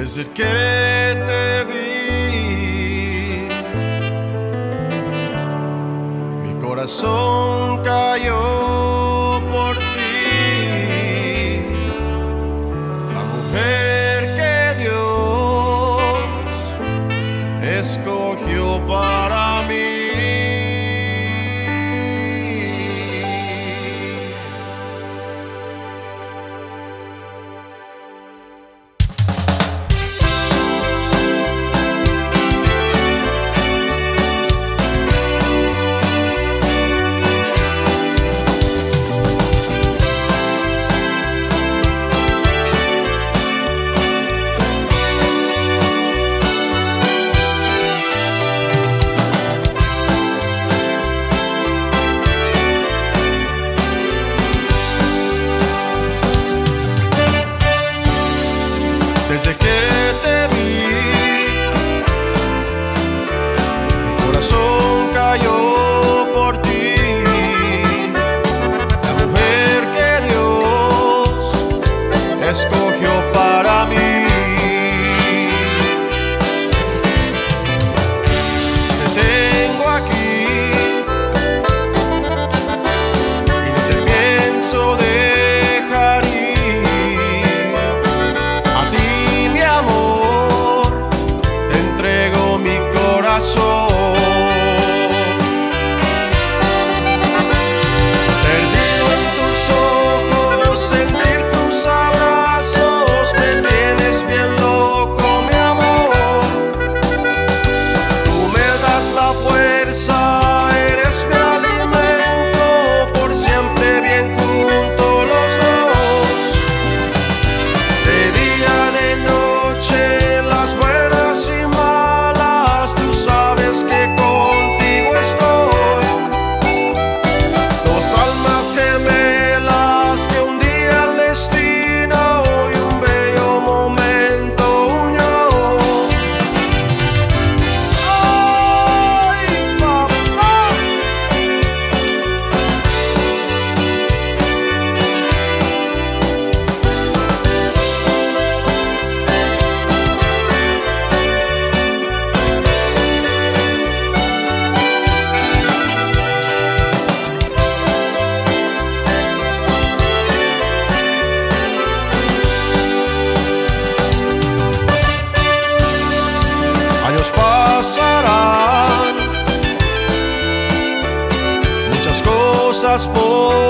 desde que te vi. Mi corazón cayó. Let's go. coisas boas.